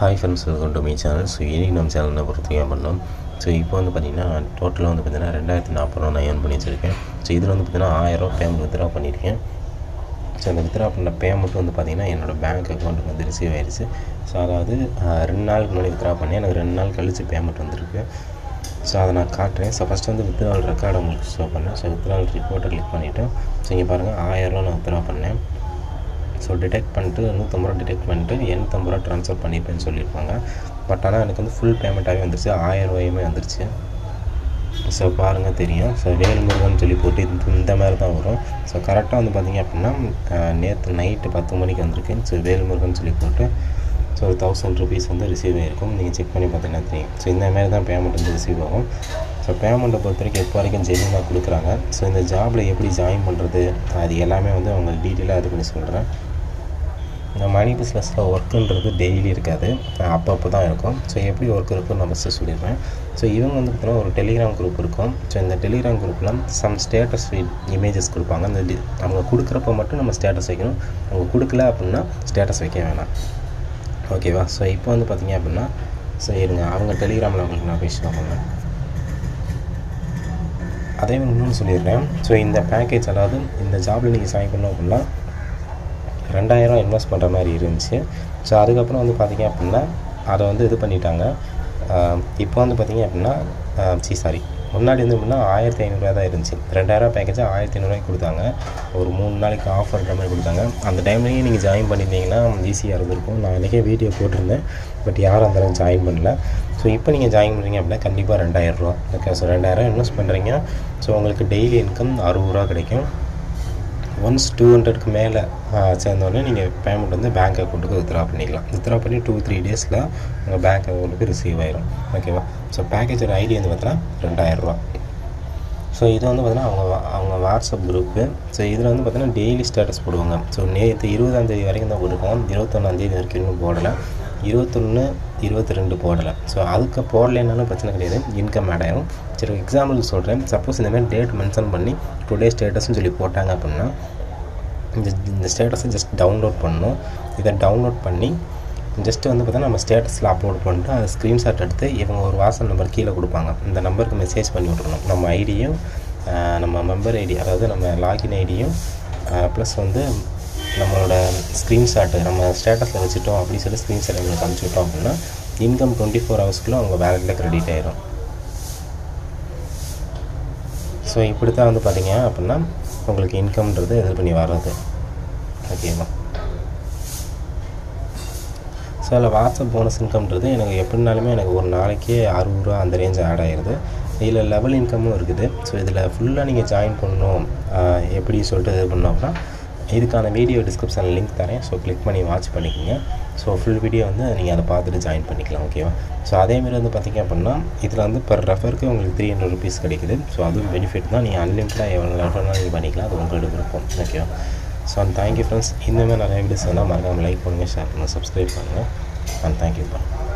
Hi friends welcome to my channel so இன்றைக்கி நம்ம channel என்ன பொறுத்தவரைக்கும் பண்ணோம் ஸோ இப்போ வந்து பார்த்திங்கன்னா டோட்டலாக வந்து பார்த்திங்கன்னா ரெண்டாயிரத்தி நாற்பது ரூபா நான் ஏர்ன் பண்ணி வச்சுருக்கேன் ஸோ இதில் வந்து பார்த்திங்கன்னா ஆயிரம் பேமெண்ட் வித்ரா பண்ணியிருக்கேன் ஸோ அந்த வித்ரா பண்ண பேமெண்ட் வந்து பார்த்திங்கன்னா என்னோடய பேங்க் அக்கௌண்ட்டுக்கு வந்து ரிசீவ் ஆயிடுச்சு ஸோ அதாவது ரெண்டு நாளுக்கு முன்னாடி வித்ரா பண்ணேன். எனக்கு ரெண்டு நாள் கழிச்சு பேமெண்ட் வந்திருக்கு. ஸோ அதை நான் காட்டுறேன். ஸோ ஃபஸ்ட்டு வந்து வித்ரால் ரெக்கார்டை உங்களுக்கு ஷோ பண்ணேன். ஸோ வித்ரால் ரிப்போர்ட்டை கிளிக் பண்ணிவிட்டு ஸோ இங்கே பாருங்கள் ஆயிரரூவா நான் வித்ரா பண்ணேன். ஸோ டிடெக்ட் பண்ணிட்டு நூற்றம்பது ரூபா டிடெக்ட் பண்ணிட்டு எண்ணூற்றம்பது ரூபா ட்ரான்ஸ்ஃபர் பண்ணிப்பேன்னு சொல்லியிருப்பாங்க. பட் ஆனால் எனக்கு வந்து ஃபுல் பேமெண்ட்டாகவே வந்துருச்சு. ஆயிரம் ரூபாயுமே வந்துருச்சு. ஸோ பாருங்கள் தெரியும். ஸோ வேல்முருகன் சொல்லி போட்டு இந்த இந்த மாதிரி தான் வரும். ஸோ கரெக்டாக வந்து பார்த்தீங்க அப்படின்னா நேற்று நைட்டு பத்து மணிக்கு வந்திருக்கு. ஸோ வேல்முருகன் சொல்லி போட்டு ஸோ ஒரு தௌசண்ட் ருபீஸ் வந்து ரிசீவ் ஆகிருக்கும் நீங்கள் செக் பண்ணி பார்த்தீங்கன்னா தெரியும். ஸோ இந்த மாதிரி தான் பேமெண்ட் வந்து ரிசீவ் ஆகும். ஸோ பேமெண்ட்டை பொறுத்த வரைக்கும் எப்போ வரைக்கும் ஜென்யூனாக கொடுக்குறாங்க. ஸோ இந்த ஜாபில் எப்படி ஜாயின் பண்ணுறது அது எல்லாமே வந்து அவங்க டீட்டெயிலாக இது பண்ணி சொல்கிறேன் இந்த மணி பிஸ்னஸில் ஒர்க்குன்றது டெய்லி இருக்காது. அப்பப்போ தான் இருக்கும். ஸோ எப்படி ஒர்க் இருக்குன்னு நான் ஃபஸ்ட்டு சொல்லிடுவேன் ஸோ இவங்க வந்து பார்த்தீங்கன்னா ஒரு டெலிகிராம் குரூப் இருக்கும். ஸோ இந்த டெலிகிராம் குரூப்பில் சம் ஸ்டேட்டஸ் இமேஜஸ் கொடுப்பாங்க. அந்த அவங்க கொடுக்குறப்ப மட்டும் நம்ம ஸ்டேட்டஸ் வைக்கணும். அவங்க கொடுக்கல அப்படின்னா ஸ்டேட்டஸ் வைக்க வேணாம். ஓகேவா ஸோ இப்போ வந்து பார்த்திங்க அப்படின்னா ஸோ இருங்க. அவங்க டெலிகிராமில் உங்களுக்கு நான் பேசுவாங்க அதே மாதிரி இன்னொன்று சொல்லிடுறேன். ஸோ இந்த பேக்கேஜ் அதாவது இந்த ஜாபில் நீங்கள் ஜாயின் பண்ணோம் அப்படின்னா ரெண்டாயிரம் இன்வெஸ்ட் பண்ணுற மாதிரி இருந்துச்சு. ஸோ அதுக்கப்புறம் வந்து பார்த்திங்க அப்படின்னா அதை வந்து இது பண்ணிட்டாங்க. இப்போ வந்து பார்த்திங்க அப்படின்னா சி சாரி முன்னாடி வந்து எப்படின்னா ஆயிரத்தி ஐநூறுரூவா தான் இருந்துச்சு. ரெண்டாயிரரூவா பேக்கேஜ் ஆயிரத்தி ஐநூறுரூவாய்க்கு கொடுத்தாங்க. ஒரு மூணு நாளைக்கு ஆஃபர்ன்ற மாதிரி கொடுத்தாங்க. அந்த டைம்லேயே நீங்கள் ஜாயின் பண்ணியிருந்தீங்கன்னா ஈஸியாக இருந்திருக்கும். நான் அன்றைக்கே வீடியோ போட்டிருந்தேன். பட் யாரும் அந்த அளவுக்கு ஜாயின் பண்ணல. ஸோ இப்போ நீங்கள் ஜாயின் பண்ணுறீங்க அப்படின்னா கண்டிப்பாக ரெண்டாயிரரூவா. ஓகே ஸோ ரெண்டாயிரம் இன்வெஸ்ட் பண்ணுறீங்க ஸோ உங்களுக்கு டெய்லி இன்கம் அறுபது ரூபா கிடைக்கும். ஒன்ஸ் டூ ஹண்ட்ரட்க்கு மேலே சேர்ந்தோடனே நீங்கள் பேமெண்ட் வந்து பேங்க் அக்கௌண்ட்டுக்கு வித்ரா பண்ணிக்கலாம். வித்ரா பண்ணி டூ த்ரீ டேஸில் உங்கள் பேங்க் அக்கௌண்ட்டுக்கு ரிசீவ் ஆயிரும். ஓகேவா ஸோ பேக்கேஜோட ஐடி வந்து பார்த்தீங்கன்னா ரெண்டாயிரரூவா ஸோ இது வந்து பார்த்தீங்கன்னா அவங்க வா- அவங்க வாட்ஸ்அப் குரூப்பு ஸோ இதில் வந்து பார்த்தீங்கன்னா டெய்லி ஸ்டேட்டஸ் போடுவாங்க. ஸோ நேற்று இருபதாந்தேதி வரைக்கும் தான் போட்டிருக்கோம் இருபத்தொன்னாந்தேதி வரைக்கும் இன்னும் போடலை. இருபத்தொன்று இருபத்தி ரெண்டு போடலை. ஸோ அதுக்கு போடலைன்னாலும் பிரச்சனை கிடையாது. இன்கம் ஆட் ஆயிரும். சரி எக்ஸாம்பிள் சொல்கிறேன் சப்போஸ் இந்த மாதிரி டேட் மென்ஷன் பண்ணி டுடே ஸ்டேட்டஸ்னு சொல்லி போட்டாங்க அப்படின்னா இந்த இந்த ஸ்டேட்டஸை ஜஸ்ட் டவுன்லோட் பண்ணணும். இதை டவுன்லோட் பண்ணி ஜஸ்ட்டு வந்து பார்த்தா நம்ம ஸ்டேட்டஸில் அப்லோட் பண்ணிட்டு அதை ஸ்க்ரீன்ஷாட் எடுத்து இவங்க ஒரு வாட்ஸ்அப் நம்பர் கீழே கொடுப்பாங்க. இந்த நம்பருக்கு மெசேஜ் பண்ணி விட்றணும் நம்ம ஐடியும் நம்ம மெம்பர் ஐடி அதாவது நம்ம லாகின் ஐடியும் ப்ளஸ் வந்து நம்மளோட ஸ்க்ரீன்ஷாட்டு நம்ம ஸ்டேட்டஸில் வச்சுட்டோம் அப்படின்னு சொல்லி ஸ்க்ரீன்ஷாட் எங்களுக்கு அனுப்பிச்சுட்டோம் அப்படின்னா இன்கம் டுவெண்ட்டி ஃபோர் ஹவர்ஸ்க்குள்ளே அவங்க வேலெட்டில் க்ரெடிட் ஆயிரும். ஸோ இப்படி தான் வந்து பார்த்தீங்க அப்படின்னா உங்களுக்கு இன்கம்ன்றது இது பண்ணி வர்றது. ஓகேவா ஸோ அதில் வாட்ஸ்அப் போனஸ் இன்கம்ன்றது எனக்கு எப்படினாலுமே எனக்கு ஒரு நாளைக்கே அறுபது ரூபா அந்த ரேஞ்ச் ஆட் ஆயிடுது இதில் லெவல் இன்கமும் இருக்குது. ஸோ இதில் ஃபுல்லாக நீங்கள் ஜாயின் பண்ணணும். எப்படி சொல்லிட்டு இது பண்ணோம் அப்படின்னா இதுக்கான வீடியோ டிஸ்கிரிப்ஷனில் லிங்க் தரேன். ஸோ கிளிக் பண்ணி வாட்ச் பண்ணிக்கோங்க. ஸோ ஃபுல் வீடியோ வந்து நீங்கள் அதை பார்த்துட்டு ஜாயின் பண்ணிக்கலாம் ஓகேவா ஸோ அதேமாரி வந்து பார்த்திங்க அப்படின்னா இதில் வந்து பெர் ரெஃபருக்கு உங்களுக்கு த்ரீ ஹண்ட்ரட் ருபீஸ் கிடைக்குது. ஸோ அதுவும் பெனிஃபிட் தான். நீங்கள் அன்லிமிட்டாக எவ்வளோ ரெஃபர்னால் நீங்கள் பண்ணிக்கலாம். அது உங்களோட விருப்பம் ஓகேவா ஸோ அண்ட் தேங்க்யூ ஃப்ரெண்ட்ஸ் இந்தமாதிரி நிறைய வீடியோஸ் எல்லாம் மறக்காமல் லைக் பண்ணுங்கள் ஷேர் பண்ணுங்கள் சப்ஸ்கிரைப் பண்ணுங்கள் அண்ட் தேங்க்யூ பா